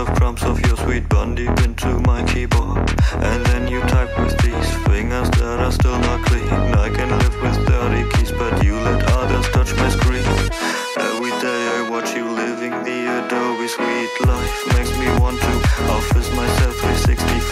of crumbs of your sweet bun deep into my keyboard. And then you type with these fingers that are still not clean. I can live with dirty keys but you let others touch my screen. Every day I watch you living the Adobe Suite life. Makes me want to office myself 365